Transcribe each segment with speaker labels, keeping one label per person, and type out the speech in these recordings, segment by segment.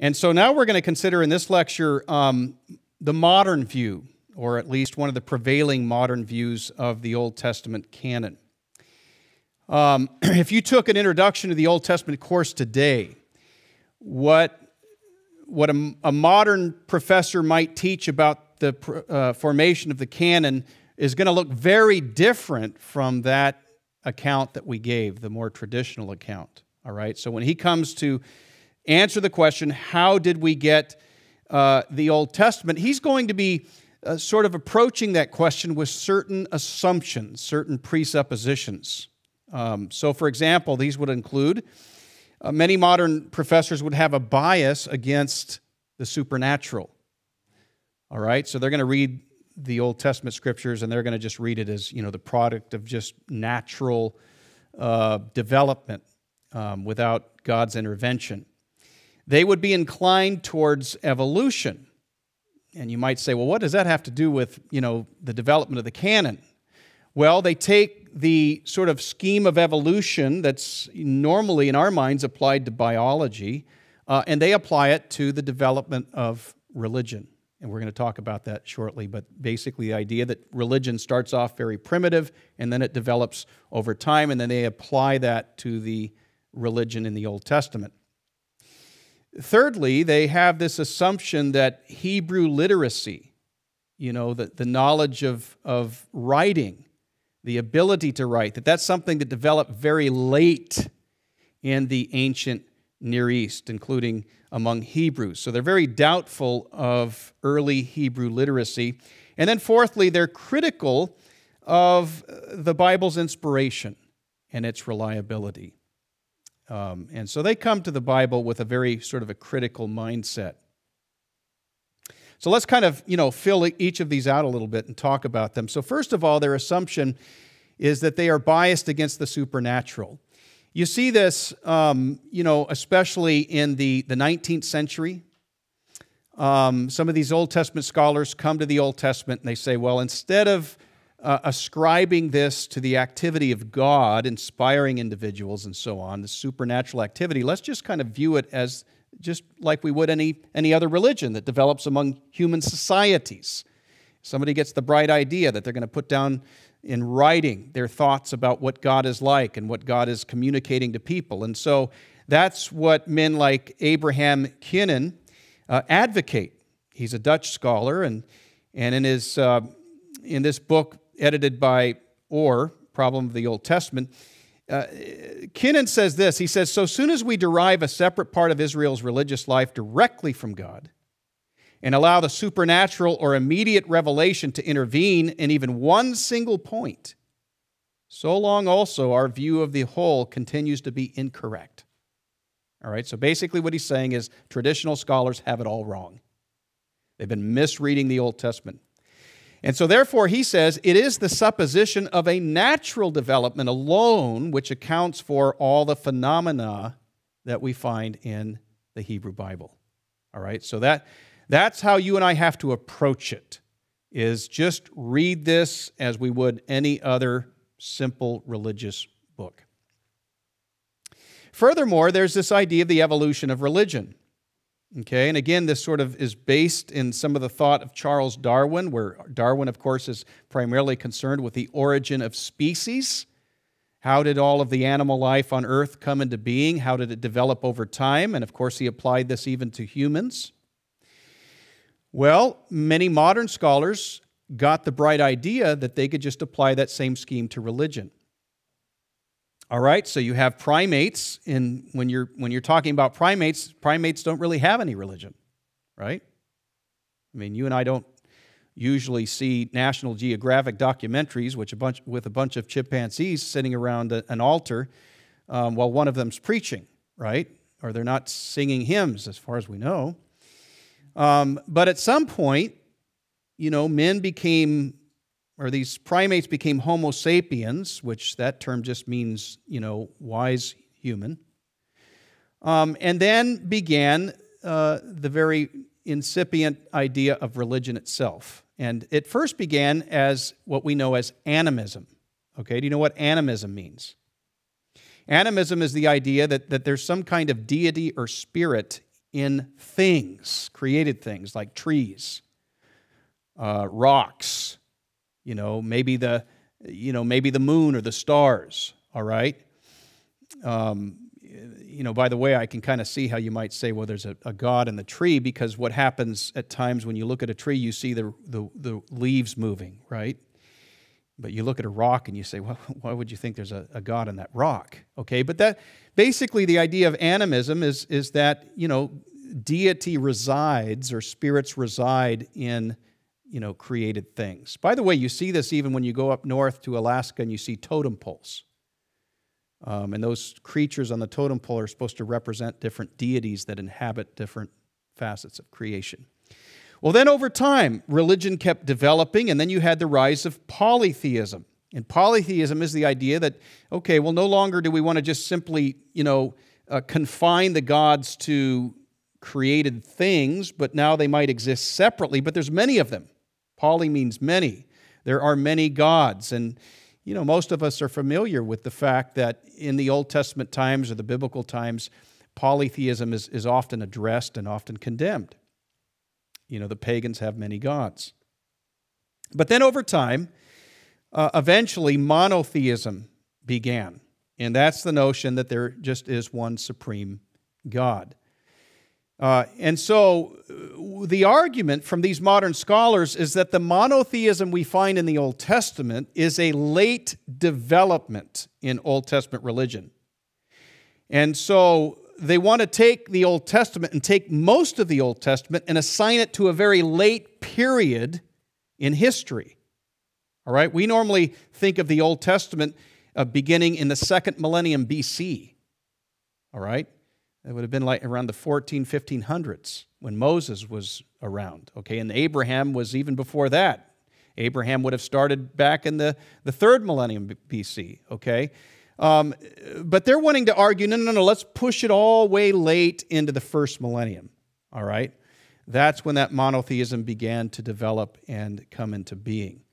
Speaker 1: And so now we're going to consider in this lecture um, the modern view, or at least one of the prevailing modern views of the Old Testament canon. Um, if you took an introduction to the Old Testament course today, what, what a, a modern professor might teach about the uh, formation of the canon is going to look very different from that account that we gave, the more traditional account. All right, so when he comes to answer the question, how did we get uh, the Old Testament, he's going to be uh, sort of approaching that question with certain assumptions, certain presuppositions. Um, so, for example, these would include uh, many modern professors would have a bias against the supernatural. All right, so they're going to read the Old Testament scriptures and they're going to just read it as you know the product of just natural uh, development um, without God's intervention. They would be inclined towards evolution. And you might say, well, what does that have to do with you know the development of the canon? Well, they take the sort of scheme of evolution that's normally in our minds applied to biology, uh, and they apply it to the development of religion and we're going to talk about that shortly. But basically, the idea that religion starts off very primitive and then it develops over time, and then they apply that to the religion in the Old Testament. Thirdly, they have this assumption that Hebrew literacy, you know, the, the knowledge of, of writing, the ability to write, that that's something that developed very late in the ancient Near East, including among Hebrews. So they're very doubtful of early Hebrew literacy. And then, fourthly, they're critical of uh, the Bible's inspiration and its reliability. Um, and so they come to the Bible with a very sort of a critical mindset. So let's kind of, you know, fill each of these out a little bit and talk about them. So first of all, their assumption is that they are biased against the supernatural. You see this, um, you know, especially in the, the 19th century. Um, some of these Old Testament scholars come to the Old Testament and they say, well, instead of uh, ascribing this to the activity of God, inspiring individuals and so on, the supernatural activity, let's just kind of view it as just like we would any, any other religion that develops among human societies. Somebody gets the bright idea that they're going to put down in writing their thoughts about what God is like and what God is communicating to people. And so that's what men like Abraham Kuenen uh, advocate. He's a Dutch scholar, and, and in, his, uh, in this book edited by Orr, Problem of the Old Testament, uh, Kuenen says this He says, So soon as we derive a separate part of Israel's religious life directly from God, and allow the supernatural or immediate revelation to intervene in even one single point, so long also our view of the whole continues to be incorrect. All right, so basically what he's saying is traditional scholars have it all wrong. They've been misreading the Old Testament. And so, therefore, he says it is the supposition of a natural development alone which accounts for all the phenomena that we find in the Hebrew Bible. All right, so that that's how you and I have to approach it. Is just read this as we would any other simple religious book. Furthermore, there's this idea of the evolution of religion. Okay, and again, this sort of is based in some of the thought of Charles Darwin, where Darwin, of course, is primarily concerned with the origin of species. How did all of the animal life on Earth come into being? How did it develop over time? And of course, he applied this even to humans. Well, many modern scholars got the bright idea that they could just apply that same scheme to religion. All right, so you have primates, and when you're when you're talking about primates, primates don't really have any religion, right? I mean, you and I don't usually see National Geographic documentaries, which a bunch with a bunch of chimpanzees sitting around a, an altar um, while one of them's preaching, right? Or they're not singing hymns, as far as we know. Um, but at some point, you know, men became, or these primates became Homo sapiens, which that term just means, you know, wise human. Um, and then began uh, the very incipient idea of religion itself. And it first began as what we know as animism. Okay, do you know what animism means? Animism is the idea that, that there's some kind of deity or spirit in things, created things like trees, uh, rocks, you know, maybe the, you know, maybe the moon or the stars, all right? Um, you know, by the way, I can kind of see how you might say, well, there's a, a, God in the tree, because what happens at times when you look at a tree, you see the, the, the leaves moving, right? But you look at a rock and you say, well, why would you think there's a, a God in that rock? Okay, but that basically the idea of animism is, is that, you know, deity resides or spirits reside in, you know, created things. By the way, you see this even when you go up north to Alaska and you see totem poles. Um, and those creatures on the totem pole are supposed to represent different deities that inhabit different facets of creation. Well, then over time, religion kept developing, and then you had the rise of polytheism. And polytheism is the idea that, okay, well, no longer do we want to just simply, you know, uh, confine the gods to created things, but now they might exist separately, but there's many of them. Poly means many. There are many gods. And you know, most of us are familiar with the fact that in the Old Testament times or the biblical times, polytheism is, is often addressed and often condemned. You know, the pagans have many gods. But then over time, uh, eventually monotheism began. And that's the notion that there just is one supreme God. Uh, and so uh, the argument from these modern scholars is that the monotheism we find in the Old Testament is a late development in Old Testament religion. And so they want to take the Old Testament and take most of the Old Testament and assign it to a very late period in history. All right, we normally think of the Old Testament uh, beginning in the second millennium BC. All right, it would have been like around the 14, 1500s when Moses was around. Okay, and Abraham was even before that. Abraham would have started back in the, the third millennium BC. Okay, um, but they're wanting to argue no, no, no, let's push it all way late into the first millennium. All right, that's when that monotheism began to develop and come into being.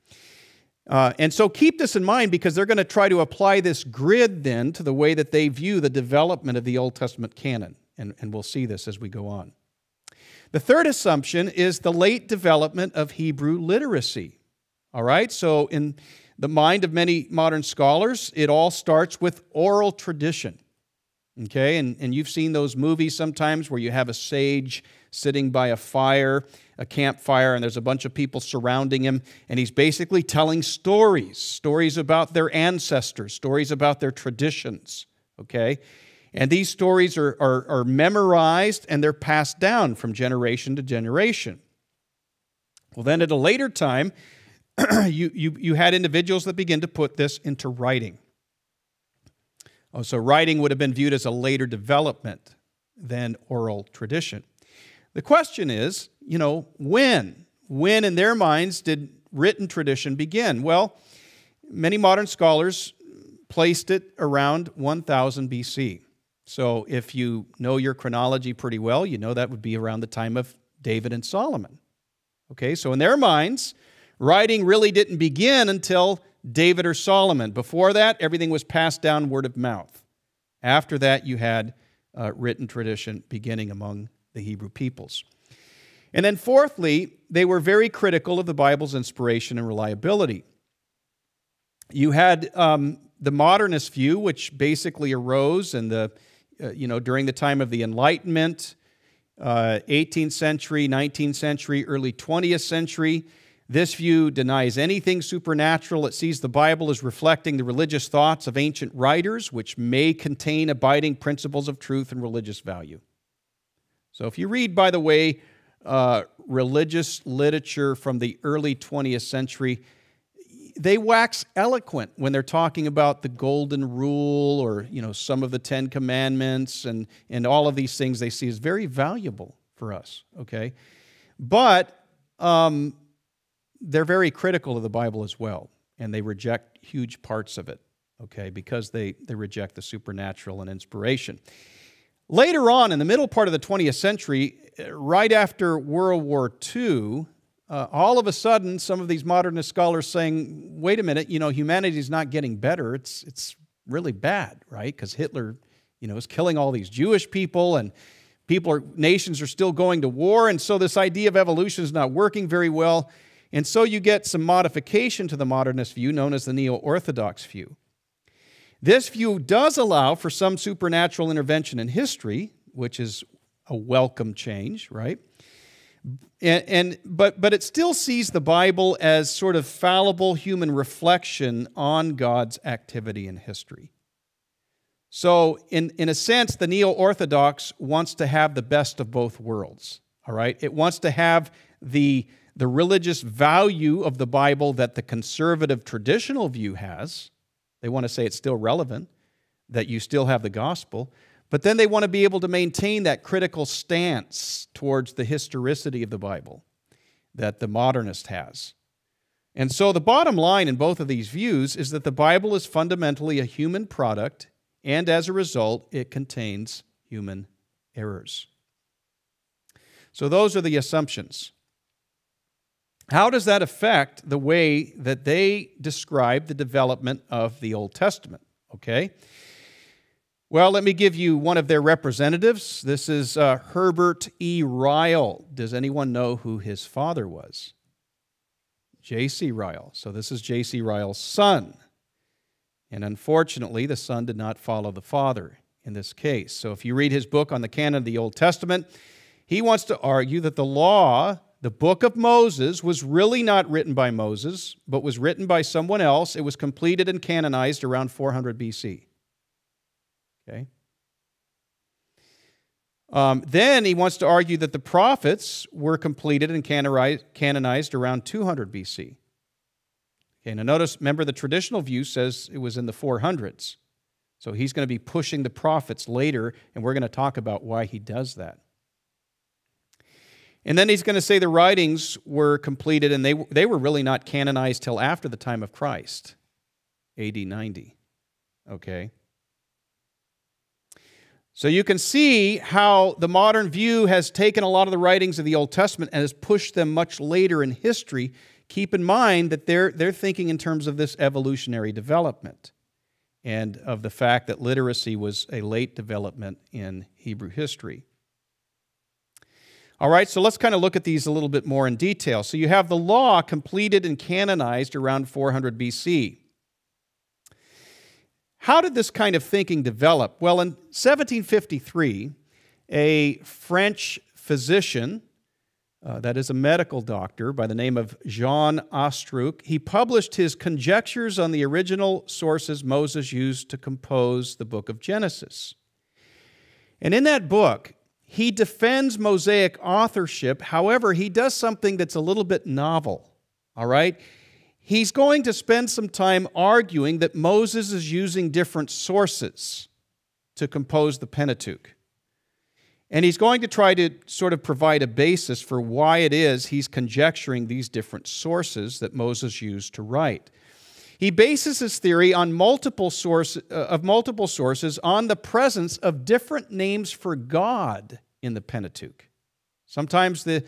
Speaker 1: Uh, and so keep this in mind because they're going to try to apply this grid then to the way that they view the development of the Old Testament canon. And, and we'll see this as we go on. The third assumption is the late development of Hebrew literacy. All right, so in the mind of many modern scholars, it all starts with oral tradition. Okay, and, and you've seen those movies sometimes where you have a sage sitting by a fire, a campfire, and there's a bunch of people surrounding him, and he's basically telling stories stories about their ancestors, stories about their traditions, okay? And these stories are, are, are memorized and they're passed down from generation to generation. Well, then at a later time, you, you, you had individuals that begin to put this into writing. Oh, so writing would have been viewed as a later development than oral tradition. The question is, you know, when? When in their minds did written tradition begin? Well, many modern scholars placed it around 1000 BC. So if you know your chronology pretty well, you know that would be around the time of David and Solomon. Okay, so in their minds, writing really didn't begin until David or Solomon. Before that, everything was passed down word of mouth. After that, you had uh, written tradition beginning among the Hebrew peoples. And then, fourthly, they were very critical of the Bible's inspiration and reliability. You had um, the modernist view, which basically arose in the, uh, you know, during the time of the Enlightenment, uh, 18th century, 19th century, early 20th century. This view denies anything supernatural. It sees the Bible as reflecting the religious thoughts of ancient writers, which may contain abiding principles of truth and religious value. So, if you read, by the way, uh, religious literature from the early 20th century, they wax eloquent when they're talking about the golden rule or you know some of the Ten Commandments and, and all of these things they see as very valuable for us. Okay, but um, they're very critical of the Bible as well, and they reject huge parts of it. Okay, because they they reject the supernatural and inspiration. Later on, in the middle part of the 20th century, right after World War II, uh, all of a sudden, some of these modernist scholars saying, wait a minute, you know, humanity is not getting better. It's, it's really bad, right? Because Hitler, you know, is killing all these Jewish people and people are nations are still going to war and so this idea of evolution is not working very well and so you get some modification to the modernist view known as the neo-orthodox view this view does allow for some supernatural intervention in history which is a welcome change right and, and, but but it still sees the bible as sort of fallible human reflection on god's activity in history so, in, in a sense, the neo Orthodox wants to have the best of both worlds. All right? It wants to have the, the religious value of the Bible that the conservative traditional view has. They want to say it's still relevant, that you still have the gospel. But then they want to be able to maintain that critical stance towards the historicity of the Bible that the modernist has. And so the bottom line in both of these views is that the Bible is fundamentally a human product and as a result, it contains human errors. So, those are the assumptions. How does that affect the way that they describe the development of the Old Testament? Okay. Well, let me give you one of their representatives. This is uh, Herbert E. Ryle. Does anyone know who his father was? J.C. Ryle. So, this is J.C. Ryle's son. And unfortunately, the Son did not follow the Father in this case. So if you read his book on the canon of the Old Testament, he wants to argue that the law, the book of Moses, was really not written by Moses, but was written by someone else. It was completed and canonized around 400 BC. Okay? Um, then he wants to argue that the prophets were completed and canonized around 200 BC. Okay, now notice, remember the traditional view says it was in the 400s. So he's going to be pushing the prophets later, and we're going to talk about why he does that. And then he's going to say the writings were completed and they, they were really not canonized till after the time of Christ, AD 90. Okay? So you can see how the modern view has taken a lot of the writings of the Old Testament and has pushed them much later in history keep in mind that they're, they're thinking in terms of this evolutionary development and of the fact that literacy was a late development in Hebrew history. All right, so let's kind of look at these a little bit more in detail. So you have the law completed and canonized around 400 BC. How did this kind of thinking develop? Well, in 1753, a French physician uh, that is a medical doctor by the name of Jean Astruc. He published his conjectures on the original sources Moses used to compose the book of Genesis. And in that book, he defends Mosaic authorship. However, he does something that's a little bit novel. All right? He's going to spend some time arguing that Moses is using different sources to compose the Pentateuch. And he's going to try to sort of provide a basis for why it is he's conjecturing these different sources that Moses used to write. He bases his theory on multiple source, uh, of multiple sources on the presence of different names for God in the Pentateuch. Sometimes the, uh,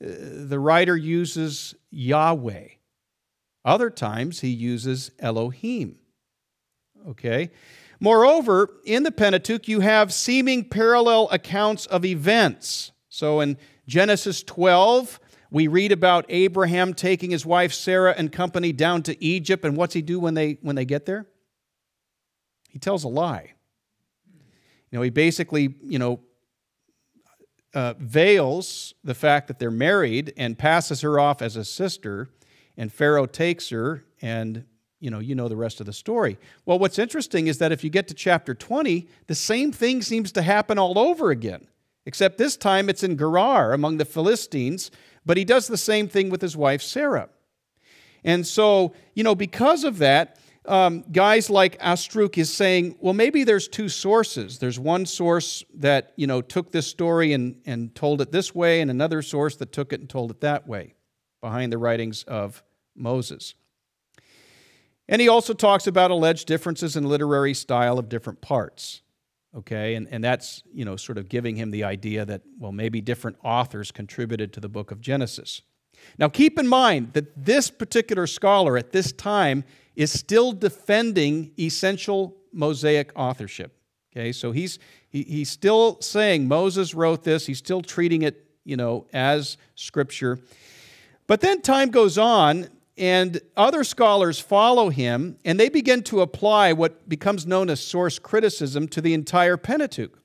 Speaker 1: the writer uses Yahweh. Other times he uses Elohim. Okay? Moreover, in the Pentateuch, you have seeming parallel accounts of events. So in Genesis 12, we read about Abraham taking his wife Sarah and company down to Egypt. And what's he do when they, when they get there? He tells a lie. You know, he basically, you know, uh, veils the fact that they're married and passes her off as a sister. And Pharaoh takes her and you know, you know the rest of the story. Well, what's interesting is that if you get to chapter 20, the same thing seems to happen all over again, except this time it's in Gerar among the Philistines, but he does the same thing with his wife Sarah. And so, you know, because of that, um, guys like Astruc is saying, well, maybe there's two sources. There's one source that, you know, took this story and, and told it this way, and another source that took it and told it that way behind the writings of Moses. And he also talks about alleged differences in literary style of different parts. Okay, and, and that's, you know, sort of giving him the idea that, well, maybe different authors contributed to the book of Genesis. Now, keep in mind that this particular scholar at this time is still defending essential Mosaic authorship. Okay, so he's, he, he's still saying Moses wrote this, he's still treating it, you know, as scripture. But then time goes on, and other scholars follow him, and they begin to apply what becomes known as source criticism to the entire Pentateuch.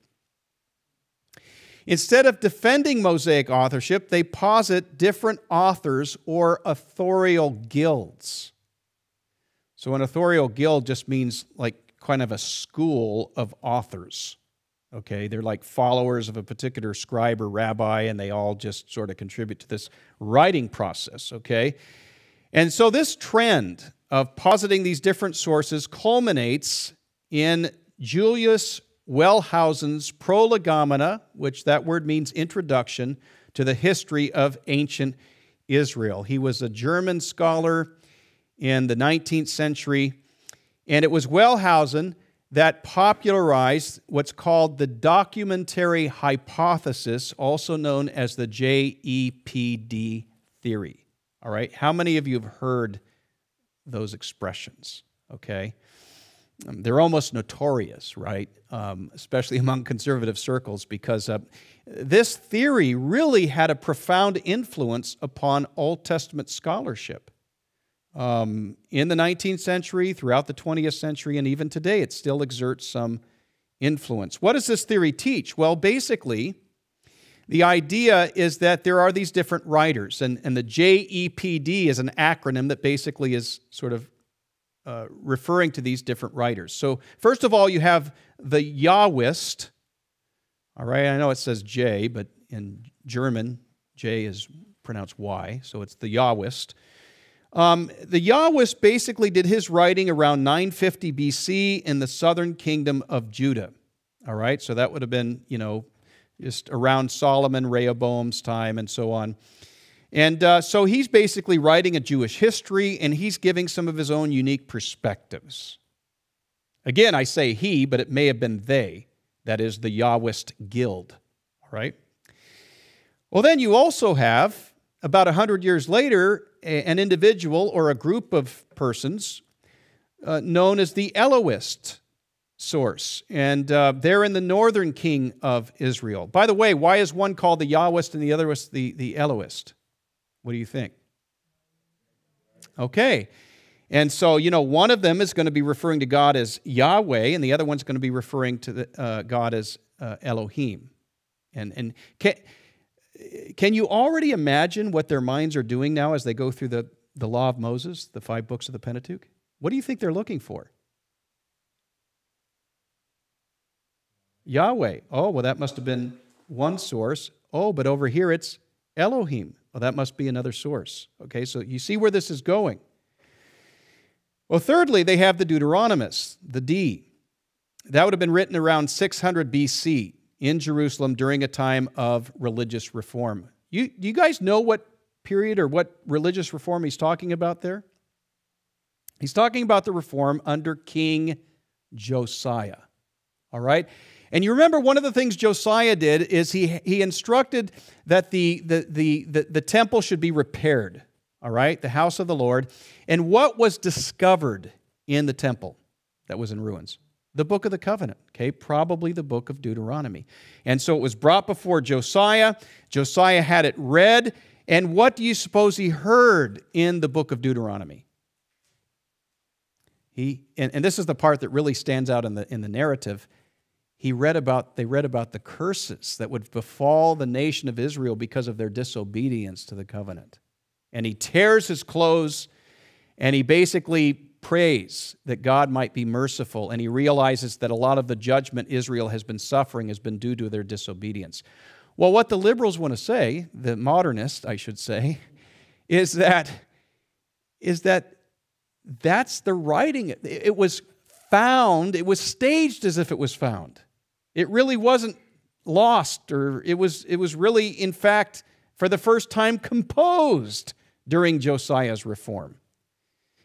Speaker 1: Instead of defending Mosaic authorship, they posit different authors or authorial guilds. So, an authorial guild just means like kind of a school of authors. Okay, they're like followers of a particular scribe or rabbi, and they all just sort of contribute to this writing process. Okay, and so this trend of positing these different sources culminates in Julius Wellhausen's Prolegomena, which that word means introduction to the history of ancient Israel. He was a German scholar in the 19th century and it was Wellhausen that popularized what's called the documentary hypothesis, also known as the JEPD theory. All right, how many of you have heard those expressions? Okay, um, they're almost notorious, right? Um, especially among conservative circles, because uh, this theory really had a profound influence upon Old Testament scholarship um, in the 19th century, throughout the 20th century, and even today, it still exerts some influence. What does this theory teach? Well, basically, the idea is that there are these different writers, and, and the JEPD is an acronym that basically is sort of uh, referring to these different writers. So, first of all, you have the Yahwist. All right, I know it says J, but in German, J is pronounced Y, so it's the Yahwist. Um, the Yahwist basically did his writing around 950 BC in the southern kingdom of Judah. All right, so that would have been, you know, just around Solomon, Rehoboam's time, and so on. And uh, so he's basically writing a Jewish history and he's giving some of his own unique perspectives. Again, I say he, but it may have been they. That is the Yahwist Guild. All right? Well, then you also have, about 100 years later, an individual or a group of persons uh, known as the Elohist source. And uh, they're in the northern king of Israel. By the way, why is one called the Yahwist and the other was the, the Elohist? What do you think? Okay. And so, you know, one of them is going to be referring to God as Yahweh, and the other one's going to be referring to the, uh, God as uh, Elohim. And, and can, can you already imagine what their minds are doing now as they go through the, the law of Moses, the five books of the Pentateuch? What do you think they're looking for? Yahweh. Oh, well, that must have been one source. Oh, but over here it's Elohim. Well, that must be another source. Okay, so you see where this is going. Well, thirdly, they have the Deuteronomists, the D. That would have been written around 600 BC in Jerusalem during a time of religious reform. You, do you guys know what period or what religious reform he's talking about there? He's talking about the reform under King Josiah. All right? And you remember one of the things Josiah did is he, he instructed that the, the, the, the, the temple should be repaired, all right, the house of the Lord. And what was discovered in the temple that was in ruins? the book of the covenant, okay? Probably the book of Deuteronomy. And so it was brought before Josiah. Josiah had it read. And what do you suppose he heard in the book of Deuteronomy? He, and, and this is the part that really stands out in the, in the narrative. He read about, they read about the curses that would befall the nation of Israel because of their disobedience to the covenant. And he tears his clothes and he basically prays that God might be merciful, and he realizes that a lot of the judgment Israel has been suffering has been due to their disobedience. Well, what the liberals want to say, the modernists, I should say, is that is that that's the writing. It was found, it was staged as if it was found. It really wasn't lost, or it was, it was really, in fact, for the first time composed during Josiah's reform.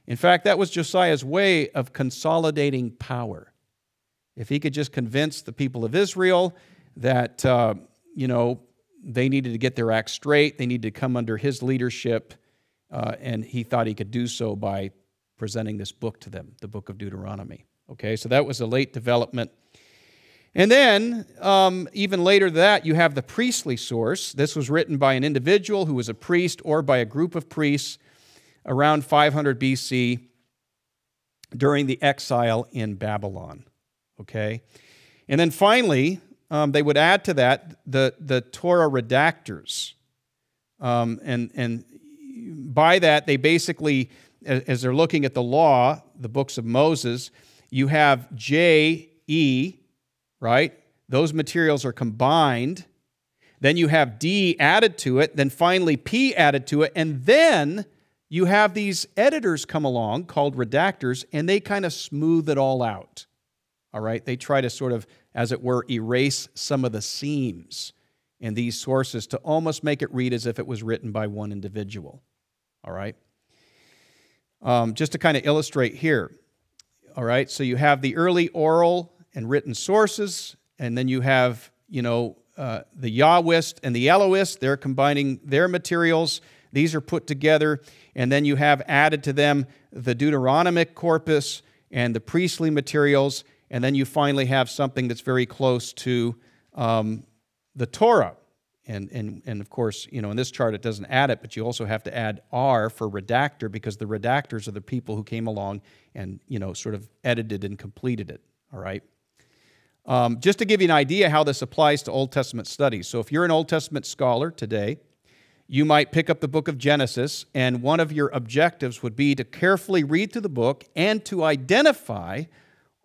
Speaker 1: In fact, that was Josiah's way of consolidating power. If he could just convince the people of Israel that, uh, you know, they needed to get their act straight, they needed to come under his leadership, uh, and he thought he could do so by presenting this book to them, the book of Deuteronomy. Okay, so that was a late development. And then, um, even later that, you have the priestly source. This was written by an individual who was a priest or by a group of priests around 500 BC during the exile in Babylon. Okay? And then finally, um, they would add to that the, the Torah redactors. Um, and, and by that, they basically, as they're looking at the law, the books of Moses, you have J, E, right? Those materials are combined. Then you have D added to it. Then finally P added to it. And then you have these editors come along called redactors, and they kind of smooth it all out. All right? They try to sort of, as it were, erase some of the seams in these sources to almost make it read as if it was written by one individual. All right? Um, just to kind of illustrate here. All right? So you have the early oral and written sources, and then you have, you know, uh, the Yahwist and the Elohist. They're combining their materials. These are put together, and then you have added to them the Deuteronomic corpus and the priestly materials, and then you finally have something that's very close to um, the Torah. And, and, and of course, you know, in this chart it doesn't add it, but you also have to add R for redactor because the redactors are the people who came along and, you know, sort of edited and completed it. All right. Um, just to give you an idea how this applies to Old Testament studies. So, if you're an Old Testament scholar today, you might pick up the book of Genesis, and one of your objectives would be to carefully read through the book and to identify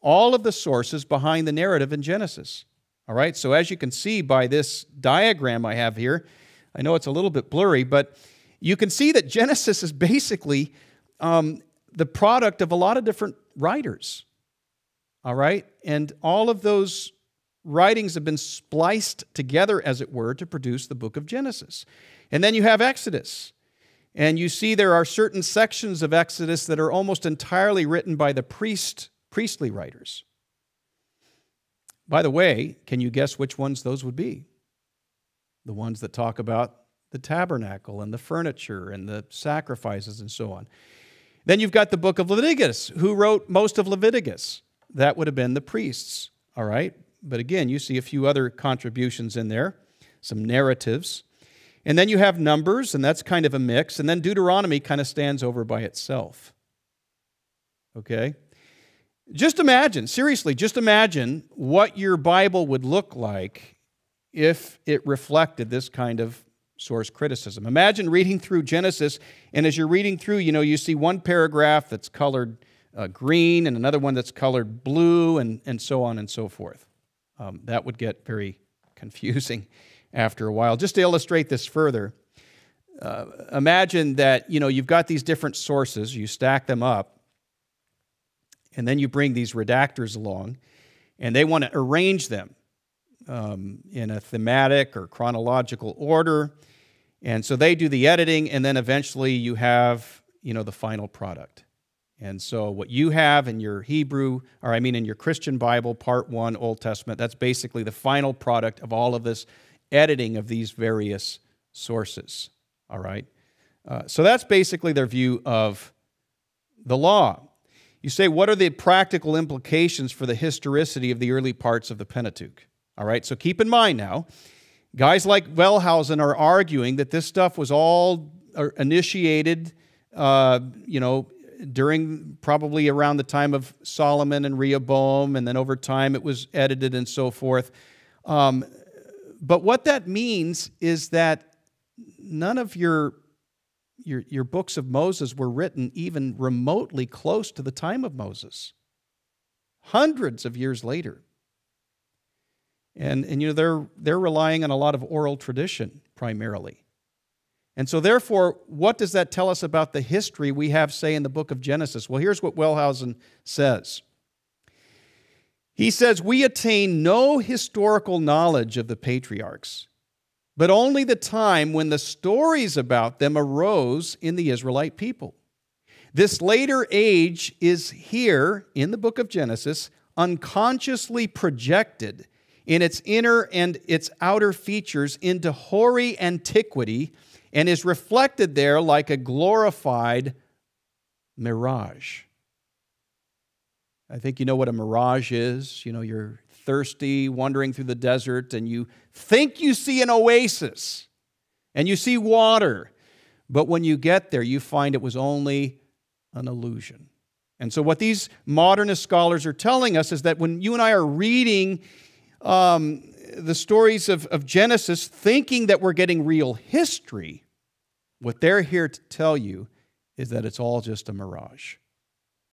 Speaker 1: all of the sources behind the narrative in Genesis. All right, so as you can see by this diagram I have here, I know it's a little bit blurry, but you can see that Genesis is basically um, the product of a lot of different writers. All right? And all of those writings have been spliced together, as it were, to produce the book of Genesis. And then you have Exodus. And you see there are certain sections of Exodus that are almost entirely written by the priest, priestly writers. By the way, can you guess which ones those would be? The ones that talk about the tabernacle and the furniture and the sacrifices and so on. Then you've got the book of Leviticus. Who wrote most of Leviticus? That would have been the priests, all right? But again, you see a few other contributions in there, some narratives. And then you have Numbers, and that's kind of a mix. And then Deuteronomy kind of stands over by itself. Okay? Just imagine, seriously, just imagine what your Bible would look like if it reflected this kind of source criticism. Imagine reading through Genesis, and as you're reading through, you know, you see one paragraph that's colored uh, green and another one that's colored blue and, and so on and so forth. Um, that would get very confusing after a while. Just to illustrate this further, uh, imagine that you know you've got these different sources, you stack them up, and then you bring these redactors along, and they want to arrange them um, in a thematic or chronological order, and so they do the editing, and then eventually you have you know the final product. And so, what you have in your Hebrew, or I mean in your Christian Bible, part one, Old Testament, that's basically the final product of all of this editing of these various sources. All right? Uh, so, that's basically their view of the law. You say, what are the practical implications for the historicity of the early parts of the Pentateuch? All right, so keep in mind now, guys like Wellhausen are arguing that this stuff was all uh, initiated, uh, you know, during probably around the time of Solomon and Rehoboam, and then over time it was edited and so forth. Um, but what that means is that none of your, your, your books of Moses were written even remotely close to the time of Moses, hundreds of years later. And, and you know, they're, they're relying on a lot of oral tradition primarily. And so, therefore, what does that tell us about the history we have, say, in the book of Genesis? Well, here's what Wellhausen says. He says, We attain no historical knowledge of the patriarchs, but only the time when the stories about them arose in the Israelite people. This later age is here in the book of Genesis, unconsciously projected in its inner and its outer features into hoary antiquity and is reflected there like a glorified mirage. I think you know what a mirage is. You know, you're thirsty, wandering through the desert, and you think you see an oasis and you see water. But when you get there, you find it was only an illusion. And so, what these modernist scholars are telling us is that when you and I are reading um, the stories of, of Genesis, thinking that we're getting real history, what they're here to tell you is that it's all just a mirage.